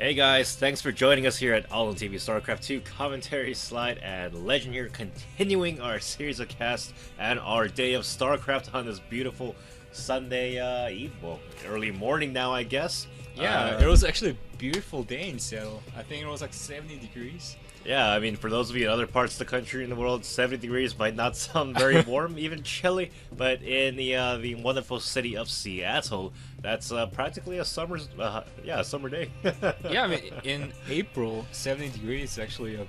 Hey guys, thanks for joining us here at All on TV StarCraft 2 commentary slide and legend here, continuing our series of casts and our day of StarCraft on this beautiful Sunday uh, eve, well, early morning now, I guess. Yeah, Uh, it was actually a beautiful day in Seattle. I think it was like 70 degrees. Yeah, I mean, for those of you in other parts of the country in the world, 70 degrees might not sound very warm, even chilly, but in the uh, the wonderful city of Seattle, that's uh, practically a summer's, uh, yeah, a summer day. yeah, I mean, in April, 70 degrees actually a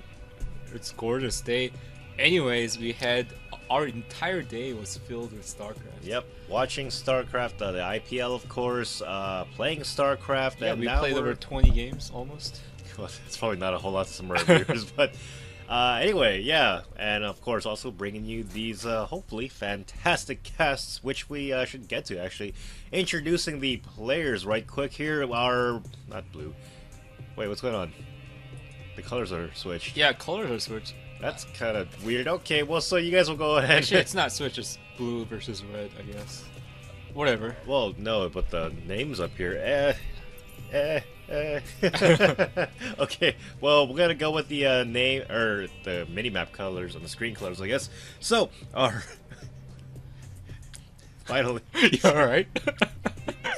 it's gorgeous day. Anyways, we had our entire day was filled with StarCraft. Yep, watching StarCraft, uh, the IPL, of course, uh, playing StarCraft, Yeah, and we played we're- over 20 games almost. Well, it's probably not a whole lot of summer viewers, but uh, anyway, yeah, and of course, also bringing you these uh, hopefully fantastic casts, which we uh, should get to actually. Introducing the players right quick here. Our not blue. Wait, what's going on? The colors are switched. Yeah, colors are switched. That's kind of weird. Okay, well, so you guys will go ahead. Actually, it's not switched. It's blue versus red, I guess. Whatever. Well, no, but the names up here. Eh, eh, okay, well, we're gonna go with the uh, name or the minimap colors on the screen colors, I guess. So, our finally, you alright?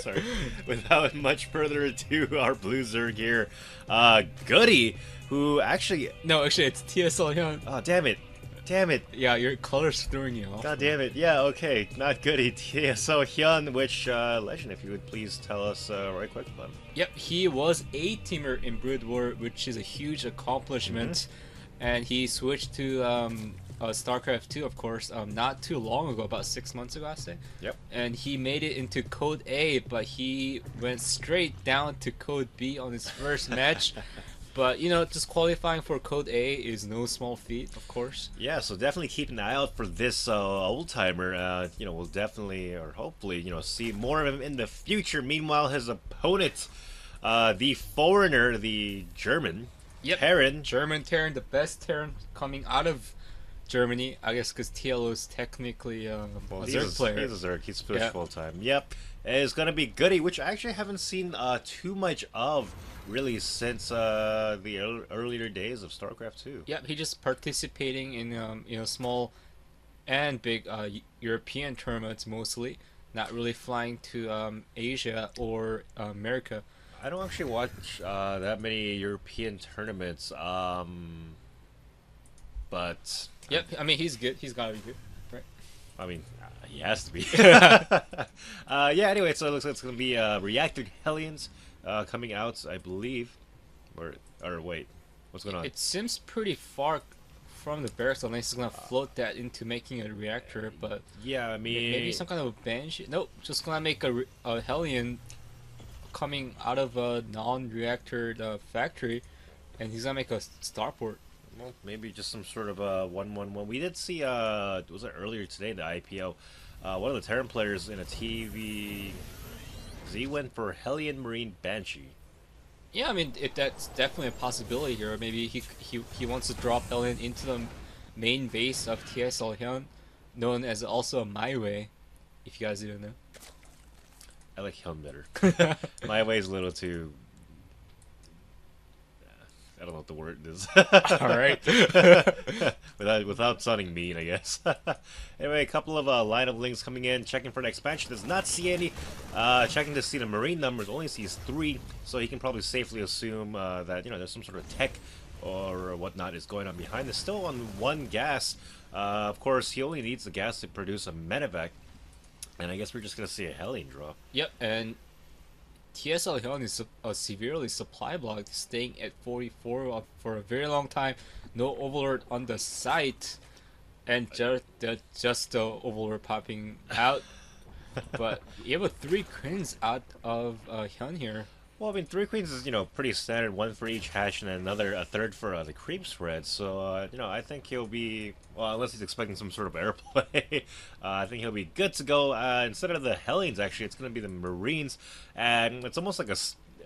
sorry, without much further ado, our blue Zerg here, uh, Goody, who actually, no, actually, it's TSL Hyun. oh damn it, damn it, Yeah, your colors throwing you off. God damn it. Yeah, okay. Not good. Yeah, so Hyun, which, uh, Legend, if you would please tell us uh, right quick about him. Yep, he was a teamer in Brood War, which is a huge accomplishment. Mm-hmm. And he switched to um, uh, StarCraft 2, of course, um, not too long ago, about six months ago, I say. Yep. And he made it into Code A, but he went straight down to Code B on his first match. But, you know, just qualifying for Code A is no small feat, of course. Yeah, so definitely keep an eye out for this uh, old timer. Uh, you know, we'll definitely, or hopefully, you know, see more of him in the future. Meanwhile, his opponent, uh, the foreigner, the German, Yep. Terran, German Terran, the best Terran coming out of Germany, I guess, because TLO is technically uh, Well, a Zerg player. He's a Zerg. He's Yeah. full time. Yep. Is gonna be Goody, which I actually haven't seen uh, too much of really since uh, the ear- earlier days of StarCraft 2. Yep, he just participating in um, you know small and big uh, European tournaments mostly, not really flying to um, Asia or uh, America. I don't actually watch uh, that many European tournaments, um, but Yep, I mean he's good. He's gotta be good, right? I mean, uh, he has to be. uh, yeah. Anyway, so it looks like it's gonna be uh, Reactor Hellions uh, coming out, I believe, or or wait, what's going on? It seems pretty far from the barracks unless he's gonna float that into making a reactor, but yeah, I mean, maybe some kind of a bench. Nope, just gonna make a, a Hellion coming out of a non-reactor uh, factory, and he's gonna make a starport. Well, maybe just some sort of uh, one-one-one. We did see, uh, was it earlier today the IPL? Uh, one of the Terran players in a TV. Z went for Hellion Marine Banshee. Yeah, I mean it, that's definitely a possibility here. Maybe he he he wants to drop Hellion into the main base of TSL Hyun, known as also My Way, if you guys didn't know. I like Hyun better. My way's a little too. I don't know what the word is. All right. without without sounding mean, I guess. anyway, a couple of uh, line of links coming in, checking for an expansion. Does not see any. Uh, checking to see the marine numbers, only sees three, so he can probably safely assume uh, that you know there's some sort of tech or whatnot is going on behind this. Still on one gas. Uh, of course, he only needs the gas to produce a medevac, and I guess we're just gonna see a Hellion draw. Yep, and TSL Hyun is severely supply blocked, staying at 44 for a very long time. No overlord on the site, and just the, just the overlord popping out. but you have a three queens out of uh, Hyun here. Well, I mean, three queens is you know pretty standard, one for each hatch and another a third for uh, the creep spread. So uh, you know, I think he'll be well, unless he's expecting some sort of airplay. uh, I think he'll be good to go. Uh, instead of the Hellions, actually, it's going to be the Marines, and it's almost like a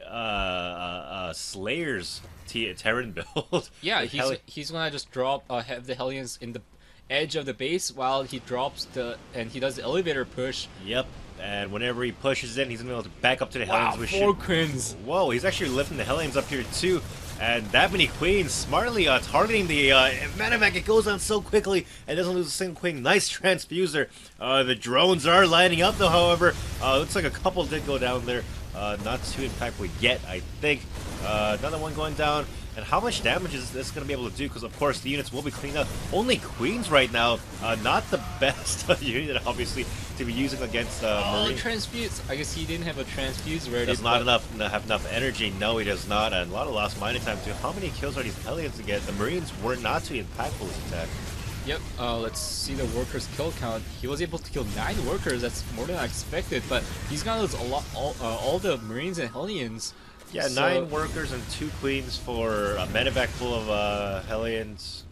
uh, uh, uh, Slayer's T- Terran build. Yeah, he's he's gonna just drop uh, have the Hellions in the edge of the base while he drops the and he does the elevator push Yep. And whenever he pushes in, he's gonna be able to back up to the Wow, Hellions with four shoot. queens. Whoa, he's actually lifting the Hellions up here too. And that many queens, smartly uh, targeting the uh. It goes on so quickly and doesn't lose a single queen. Nice transfuser. Uh, the drones are lining up though, however. Uh, looks like a couple did go down there. Uh, not too impactful yet, I think. Uh, another one going down. And how much damage is this going to be able to do? Because, of course, the units will be cleaned up. Only queens right now. Uh, not the best unit, obviously, to be using against uh, Oh, Marine. transfuse. I guess he didn't have a transfuse ready. Does not enough no, have enough energy. No, he does not. And a lot of lost mining time too. How many kills are these Hellions to get? The Marines were not too impactful this attack. Yep. Uh, let's see the workers' kill count. He was able to kill nine workers. That's more than I expected. But he's gonna lose a lot. All, uh, all the Marines and Hellions. Yeah, So- nine workers and two queens for a medevac full of uh, Hellions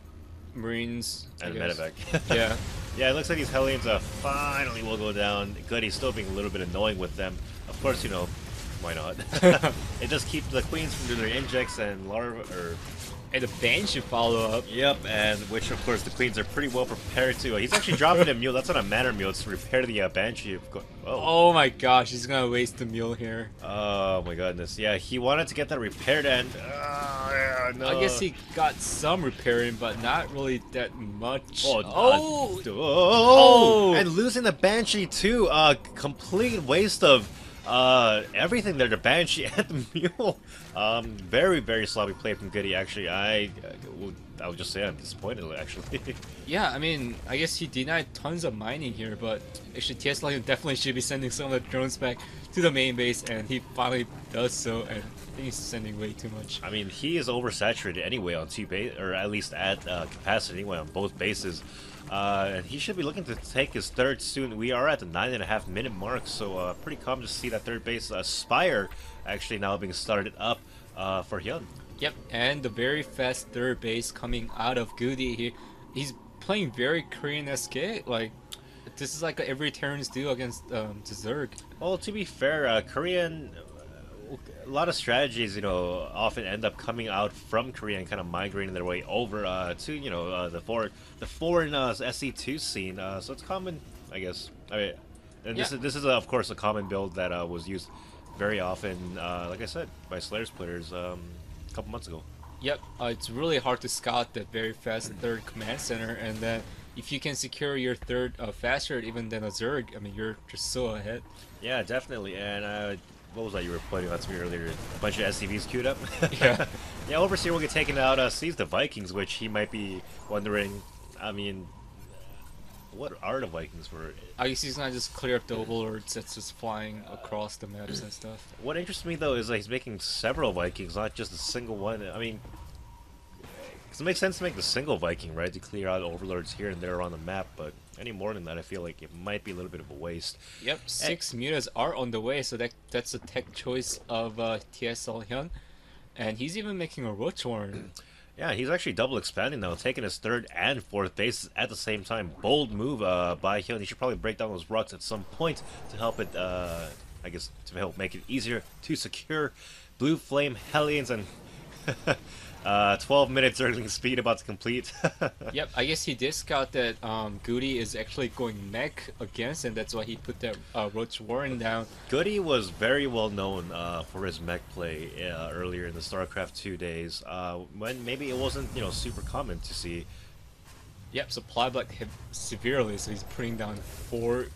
Marines I and a medevac. yeah. yeah, it looks like these Hellions uh, finally will go down. Good, he's still being a little bit annoying with them. Of course, you know, why not? it just keeps the queens from doing their injects and larva or And the Banshee follow up. Yep, and which of course the queens are pretty well prepared to. He's actually dropping a mule. That's not a manner mule. It's to repair the uh, banshee. Oh. My gosh, he's gonna waste the mule here. Oh my goodness. Yeah, he wanted to get that repaired and. Uh, yeah, no. I guess he got some repairing, but not really that much. Oh, oh, oh, Oh! and losing the banshee too. Uh, complete waste of uh everything there. The banshee and the mule. Um, very very sloppy play from Goody. Actually, I uh, would I would just say I'm disappointed. Actually. yeah. I mean, I guess he denied tons of mining here, but actually, TSL Hyun definitely should be sending some of the drones back to the main base, and he finally does so. And I think he's sending way too much. I mean, he is oversaturated anyway on two base, or at least at uh, capacity anyway on both bases. Uh, and he should be looking to take his third soon. We are at the nine and a half minute mark, so uh, pretty common to see that third base uh, Spire actually now being started up uh, for Hyun. Yep, and the very fast third base coming out of Goody here. He's playing very Korean esque. Like, this is like every Terrans do against um, the Zerg. Well, to be fair, uh, Korean, a lot of strategies, you know, often end up coming out from Korea and kind of migrating their way over uh, to, you know, uh, the foreign, the foreign uh, SC2 scene. Uh, so it's common, I guess. I mean, and this is this is uh, of course a common build that uh, was used very often, uh, like I said, by Slayer's players um, a couple months ago. Yep, uh, it's really hard to scout that very fast third command center, and then if you can secure your third uh, faster even than a Zerg, I mean, you're just so ahead. Yeah, definitely. And uh, what was that you were pointing out to me earlier? A bunch of SCVs queued up. Yeah. yeah, Overseer will get taken out. Uh, sees the Vikings, which he might be wondering. I mean, what are the Vikings for? I guess he's gonna just clear up the overlords that's just flying across the maps and stuff. What interests me though is that he's making several Vikings, not just a single one. I mean, because it makes sense to make the single Viking, right, to clear out overlords here and there on the map. But any more than that, I feel like it might be a little bit of a waste. Yep, six mutas are on the way, so that that's a tech choice of uh, TSL Hyun. And he's even making a Warren. Yeah, he's actually double expanding now, taking his third and fourth bases at the same time. Bold move uh, by Hyun. He should probably break down those rocks at some point to help it, uh, I guess, to help make it easier to secure. Blue Flame Hellions and uh, 12 minutes Zergling speed about to complete. Yep, I guess he did scout that um, Goody is actually going mech against, and that's why he put that uh, Roach Warren down. Goody was very well known uh, for his mech play uh, earlier in the StarCraft 2 days, uh, when maybe it wasn't, you know, super common to see Yep, supply block hit severely, so he's putting down four,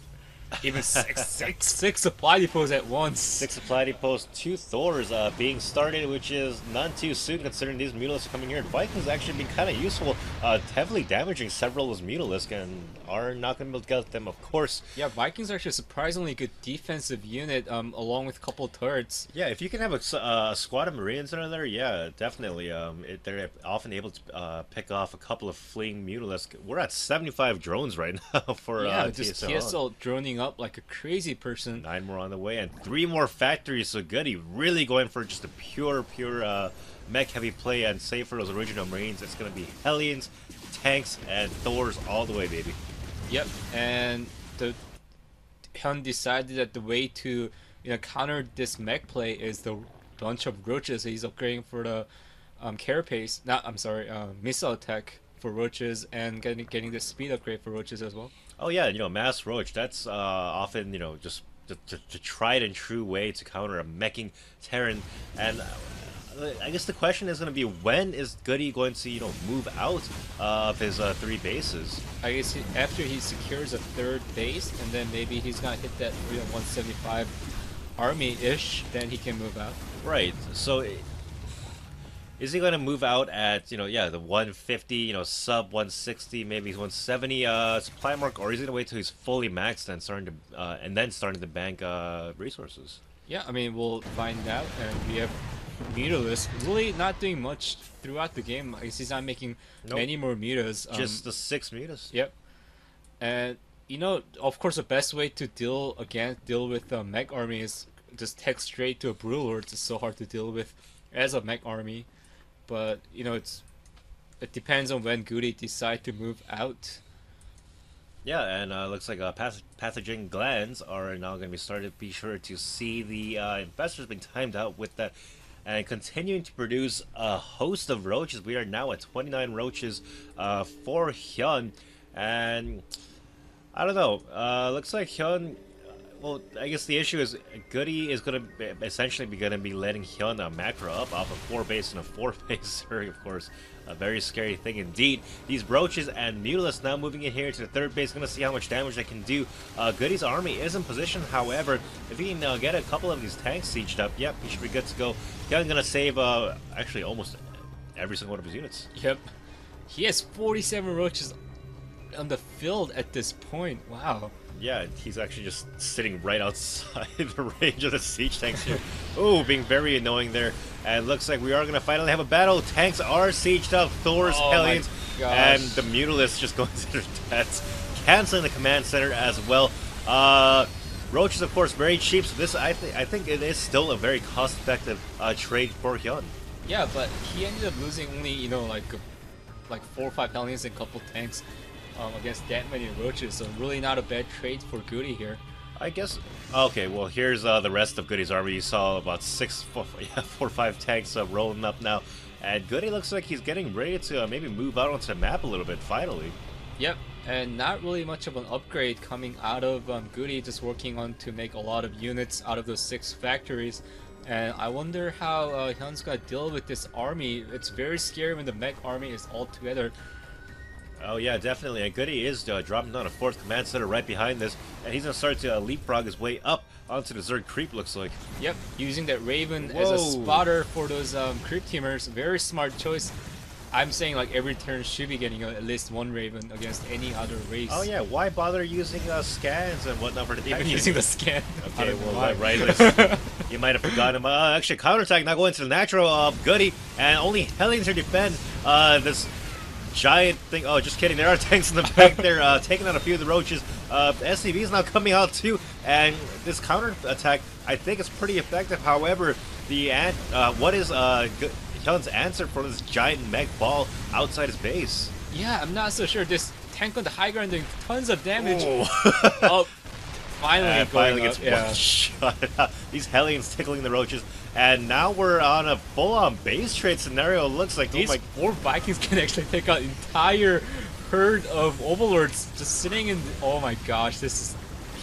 even six, six, six supply depots at once. Six supply depots, two Thors uh, being started, which is none too soon considering these Mutalisks are coming here. Vikings actually been kind of useful, uh, heavily damaging several of those Mutalisks and are not going to be able to get them, of course. Yeah, Vikings are actually a surprisingly good defensive unit, um, along with a couple turrets. Yeah, if you can have a, uh, a squad of Marines under there, yeah, definitely. Um, it, they're often able to uh, pick off a couple of fleeing Mutalisks. We're at 75 drones right now for yeah, uh, just TSL. TSL up like a crazy person. Nine more on the way, and three more factories. So Goody really going for just a pure, pure uh, mech heavy play. And save for those original Marines, it's going to be Hellions, tanks, and Thors all the way, baby. Yep, and the Hyun decided that the way to you know counter this mech play is the bunch of roaches. He's upgrading for the um, carapace. Not, I'm sorry, uh, missile attack for roaches and getting getting the speed upgrade for roaches as well. Oh yeah, you know, mass roach. That's uh, often you know just the, the, the tried and true way to counter a meching Terran. And uh, I guess the question is going to be when is Goody going to you know move out of his uh, three bases? I guess he, after he secures a third base, and then maybe he's gonna hit that you know, 175 army-ish, then he can move out. Right. So. Is he going to move out at, you know, yeah, the 150, you know, sub 160, maybe 170 uh, supply mark, or is he going to wait till he's fully maxed and starting to, uh, and then starting to bank uh, resources? Yeah, I mean, we'll find out, and we have Mutalisk really not doing much throughout the game. I guess he's not making Nope. many more mutas. Um, Just the six mutas. Yep. And you know, of course, the best way to deal again deal with a mech army is just text straight to a Brood Lord. It's so hard to deal with as a mech army, but you know, it's it depends on when Goody decide to move out. Yeah, and uh, looks like uh, path- pathogen glands are now going to be started. Be sure to see the uh, infestors being timed out with that, and continuing to produce a host of roaches. We are now at 29 roaches uh, for Hyun, and I don't know. Uh, looks like Hyun. Well, I guess the issue is Goody is going to essentially be going to be letting Hyun uh, macro up off a four base and a four base. of course, a very scary thing indeed. These roaches and Mutalisk now moving in here to the third base. Going to see how much damage they can do. Uh, Goody's army is in position. However, if he can uh, get a couple of these tanks sieged up, yep, he should be good to go. Hyun going to save uh, actually almost every single one of his units. Yep. He has 47 roaches on the field at this point. Wow. Yeah, he's actually just sitting right outside the range of the siege tanks here. oh, being very annoying there. And looks like we are going to finally have a battle. Tanks are sieged up. Thor's Oh Hellions. And the Mutalisk just going to their deaths. Canceling the command center as well. Uh, Roach is, of course, very cheap. So this, I, th- I think it is still a very cost-effective uh, trade for Hyun. Yeah, but he ended up losing only, you know, like like four or five Hellions and a couple tanks um, against that many roaches. So really not a bad trade for Goody here. I guess. Okay, well, here's uh, the rest of Goody's army. You saw about six, four, yeah, four or five tanks uh, rolling up now. And Goody looks like he's getting ready to uh, maybe move out onto the map a little bit, finally. Yep, and not really much of an upgrade coming out of um, Goody, just working on to make a lot of units out of those six factories. And I wonder how uh, Hyun's gonna deal with this army. It's very scary when the mech army is all together. Oh, yeah, definitely. And Goody is uh, dropping down a fourth command center right behind this. And he's going to start to uh, leapfrog his way up onto the Zerg Creep, looks like. Yep, using that Raven as a spotter for those um, creep tumors. Very smart choice. I'm saying like every Terran should be getting uh, at least one Raven against any other race. Oh, yeah, why bother using uh, scans and whatnot for detection? Even using the scan. Okay, well, right, you might have forgotten. Uh, actually, counterattack now going to the natural of Goody, and only Hellions are defend uh, this giant thing. Oh, just kidding. There are tanks in the back. They're uh, taking out a few of the roaches. Uh, SCV is now coming out too, and this counter attack I think, is pretty effective. However, the an- uh, what is uh, Hyun's answer for this giant mech ball outside his base? Yeah, I'm not so sure. This tank on the high ground doing tons of damage. Oh. oh, finally finally gets yeah. shot. These Hellions tickling the roaches, and now we're on a full-on base trade scenario. It looks like These oh my four Vikings can actually take out entire herd of overlords just sitting in. oh my gosh, this is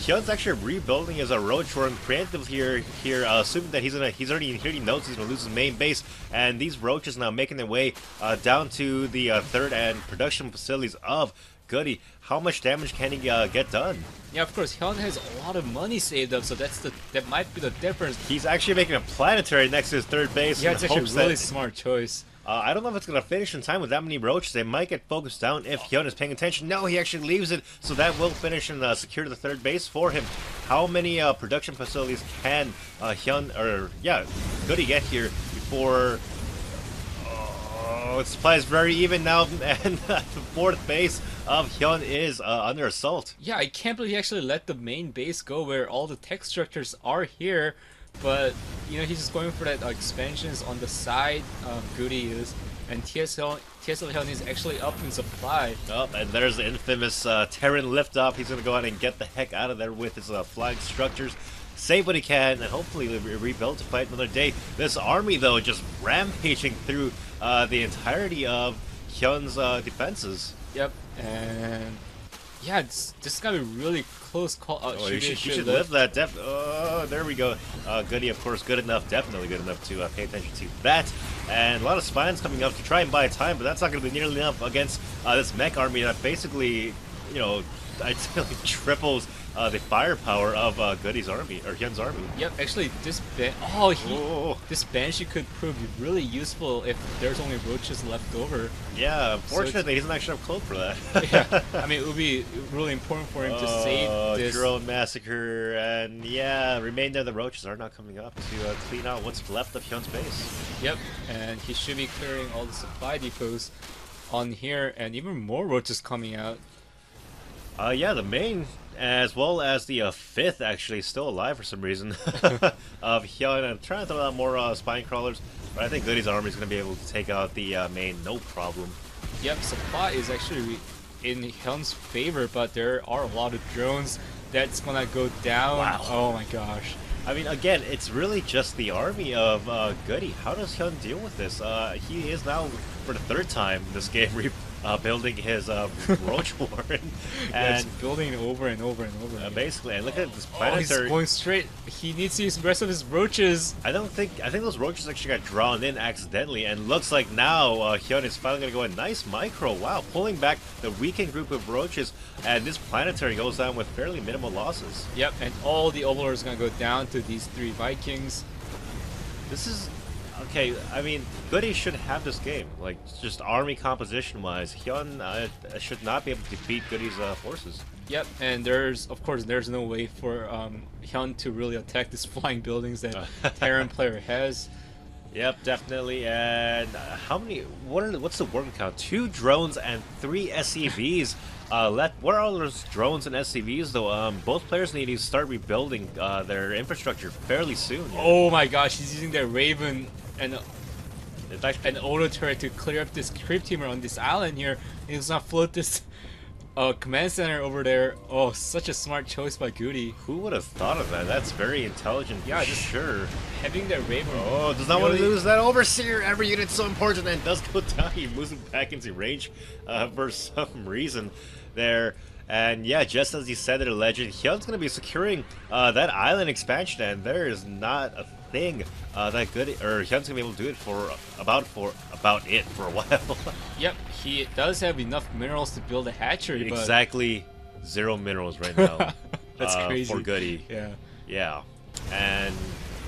Hyun's actually rebuilding as a Roach Warren preemptive here. Here, uh, assuming that he's gonna, he's already he already knows he's gonna lose his main base, and these roaches now making their way uh, down to the uh, third and production facilities of Goody. How much damage can he uh, get done? yeah. Of course, Hyun has a lot of money saved up, so that's the that might be the difference. He's actually making a planetary next to his third base. Yeah, it's actually a really that- smart choice. Uh, I don't know if it's going to finish in time with that many roaches. They might get focused down if Hyun is paying attention. No, he actually leaves it, so that will finish and uh, secure the third base for him. How many uh, production facilities can uh, Hyun, or yeah, could he get here before... Oh, supply is very even now, and the fourth base of Hyun is uh, under assault. Yeah, I can't believe he actually let the main base go where all the tech structures are here, but you know he's just going for that uh, expansions on the side. Um, Goody is, and TSL TSL Hyun is actually up in supply. Oh, and there's the infamous uh, Terran liftoff. He's going to go ahead and get the heck out of there with his uh, flying structures. Save what he can, and hopefully re- rebuild to fight another day. This army, though, just rampaging through uh, the entirety of Hyun's uh, defenses. Yep, and yeah, it's, this is gonna be really close call. Uh, Oh, you should, should lived. live that. Def- oh, there we go. Uh, Goody, of course, good enough, definitely good enough to uh, pay attention to that. And a lot of spines coming up to try and buy time, but that's not going to be nearly enough against uh, this mech army that basically, you know, I'd say like triples uh, the firepower of uh, Goody's army or Hyun's army. Yep, actually, this ban. Oh, he. Oh, This banshee could prove really useful if there's only roaches left over. yeah. it's- Unfortunately, he doesn't actually have cloak for that. yeah, I mean, it would be really important for him to Oh, save this. drone massacre, and yeah, remainder of the roaches are not coming up to uh, clean out what's left of Hyun's base. Yep, and he should be clearing all the supply depots on here, and even more roaches coming out. Uh, yeah, the main, as well as the uh, fifth, actually still alive for some reason. of Hyun, I'm trying to throw out more uh, spine crawlers, but I think Goody's army is going to be able to take out the uh, main, no problem. Yep, supply is actually in Hyun's favor, but there are a lot of drones that's gonna go down. Wow. Oh my gosh. I mean, again, it's really just the army of uh, Goody. How does Hyun deal with this? Uh, he is now, for the third time this game, uh, building his uh, Roach Warren. Yeah, and building over and over and over. uh, basically, and look at this planetary. Oh, he's going straight. He needs to use the rest of his roaches. I don't think I think those roaches actually got drawn in accidentally, and looks like now uh, Hyun is finally gonna go in. Nice micro, wow, pulling back the weakened group of roaches, and this planetary goes down with fairly minimal losses. Yep, and all the overlords gonna go down to these three Vikings. This is okay. I mean, Goody should have this game, like just army composition wise. Hyun uh, should not be able to defeat Goody's uh, forces. Yep, and there's of course there's no way for um, Hyun to really attack these flying buildings that Terran player has. Yep, definitely. And uh, how many? What are? What's the working count? Two drones and three SCVs. Uh, let what are all those drones and SCVs though? Um, both players need to start rebuilding uh, their infrastructure fairly soon. Oh my gosh, he's using that Raven and In fact, an auto turret to clear up this creep tumor on this island here. He's gonna float this uh, command center over there. Oh, such a smart choice by Goody. who would have thought of that? That's very intelligent. Yeah, just- sure. Having that Raven. Oh, does not want to lose that overseer. Every unit's so important, and does go down. He moves him back into range uh, for some reason there. And yeah, just as he said it, a legend, Hyun's going to be securing uh, that island expansion, and there is not a thing uh, that good, or Hyun's to be able to do it for about for about it for a while. Yep, he does have enough minerals to build a hatchery, but exactly zero minerals right now. That's uh, crazy. for Goody. yeah. Yeah, and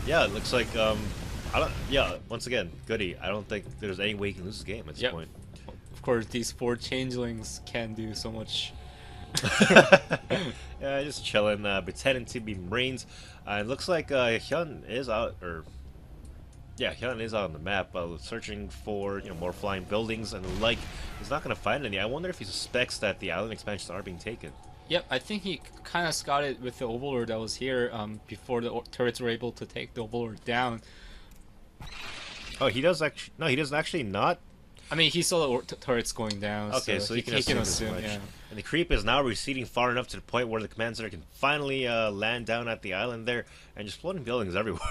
yeah, it looks like um, I don't. Yeah, once again, Goody. I don't think there's any way he can lose this game at this Yep. point. Of course, these four changelings can do so much. yeah, just chilling, uh, pretending to be Marines. Uh, it looks like uh, Hyun is out, or yeah, Hyun is out on the map, uh, searching for you know more flying buildings and the like. He's not gonna find any. I wonder if he suspects that the island expansions are being taken. Yep, I think he kind of scouted with the Overlord that was here um, before the turrets were able to take the Overlord down. Oh, he does actually. No, he does actually not. I mean, he saw the or- t- turrets going down. Okay, so, he, can, assume, yeah. And the creep is now receding far enough to the point where the command center can finally uh, land down at the island there, and just floating buildings everywhere.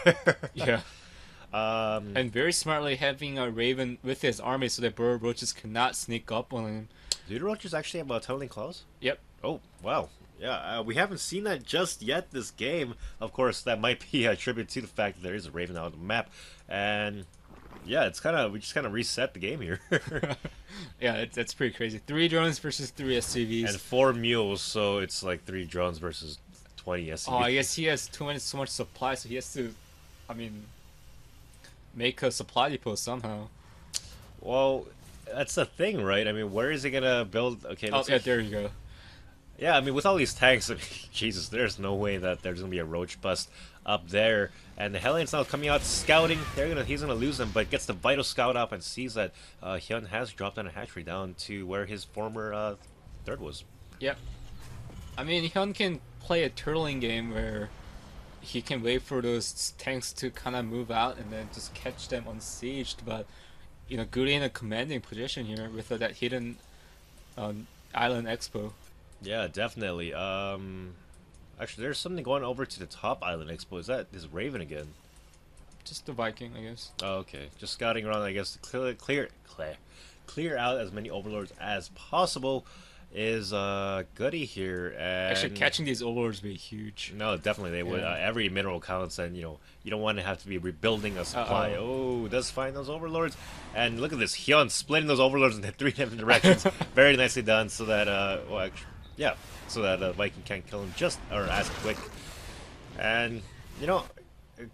Yeah, Um, and very smartly having a Raven with his army so that Burrow Roaches cannot sneak up on him. do the roaches actually have uh, tunneling claws? Yep. Oh, wow. Yeah, uh, we haven't seen that just yet this game. Of course, that might be a tribute to the fact that there is a Raven on the map. And yeah, it's kind of, we just kind of reset the game here. Yeah, it's, that's pretty crazy. Three drones versus three SCVs. and four mules, so it's like three drones versus 20 SCVs. oh, I guess he has too much, so much supply, so he has to, I mean, make a supply depot somehow. Well, that's the thing, right? I mean, where is he going to build? Okay, Oh, yeah, see. there you go. Yeah, I mean, with all these tanks, I mean, Jesus, there's no way that there's gonna be a roach bust up there. And the Hellions now coming out scouting. They're gonna, he's gonna lose them, but gets the vital scout up and sees that uh, Hyun has dropped down a hatchery down to where his former uh, third was. Yep. I mean, Hyun can play a turtling game where he can wait for those tanks to kind of move out and then just catch them unsieged. But you know, Goody in a commanding position here with uh, that hidden um, island expo. Yeah, definitely. Um, actually, there's something going over to the top island expo. Is that is Raven again? Just the Viking, I guess. Oh, okay. Just scouting around, I guess, to clear, clear, clear, clear out as many overlords as possible. is uh, Goody here. And Actually, catching these overlords would be huge. No, definitely they would. Uh, every mineral counts, and you know you don't want to have to be rebuilding a supply. Uh-oh. Oh, does find those overlords, and look at this Hyun splitting those overlords into three different directions. Very nicely done, so that uh, well, actually, yeah, so that uh, Viking can't kill him just or as quick. And you know,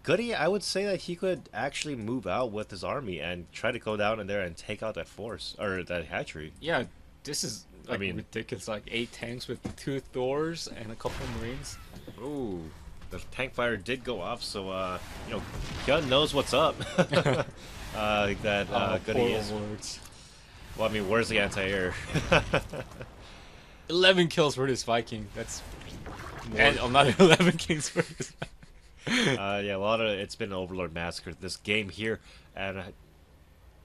Goody, I would say that he could actually move out with his army and try to go down in there and take out that force or that hatchery. Yeah, this is I like mean- ridiculous. Like eight tanks with two Thors and a couple of Marines. Ooh, the tank fire did go off, so uh, you know, Hyun knows what's up. uh, that uh, Uh, Goody is. overlords. Well, I mean, where's the anti-air? Eleven kills for this Viking. That's and I'm not eleven kills for this. uh, yeah, a lot of it's been Overlord massacre this game here, and uh,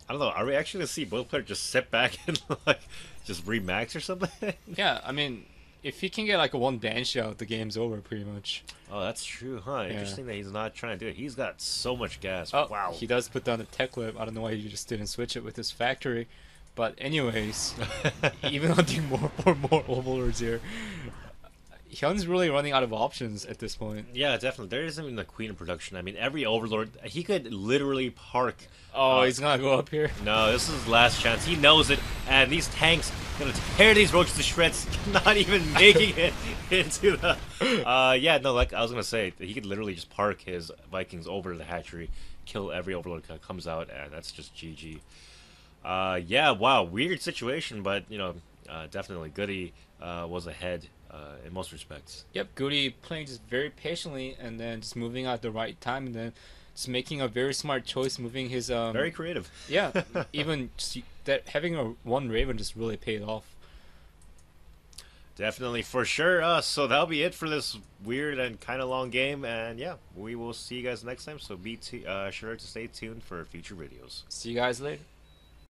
I don't know. Are we actually gonna see both players just sit back and like just remax or something? yeah, I mean, if he can get like a one banshee out, the game's over pretty much. oh, that's true, huh? Interesting that he's not trying to do it. He's got so much gas. Oh, wow. He does put down the tech lab. I don't know why you just didn't switch it with his factory. But anyways, even hunting more for more overlords here. Hyun's really running out of options at this point. Yeah, definitely. There isn't even a queen in production. I mean, every overlord, he could literally park. Oh, uh, he's gonna go up here. No, this is his last chance. He knows it, and these tanks gonna tear these roaches to shreds, not even making it into the. Uh, yeah, no, like I was gonna say, he could literally just park his Vikings over the hatchery, kill every overlord that comes out, and that's just GG. Uh, yeah, wow, weird situation, but you know, uh, definitely Goody uh, was ahead uh, in most respects. Yep, Goody playing just very patiently and then just moving out at the right time and then just making a very smart choice, moving his um. Very creative. yeah, even just that having a one Raven just really paid off. Definitely, for sure. Uh, so that'll be it for this weird and kind of long game. And yeah, we will see you guys next time. So be t- uh, sure to stay tuned for future videos. See you guys later.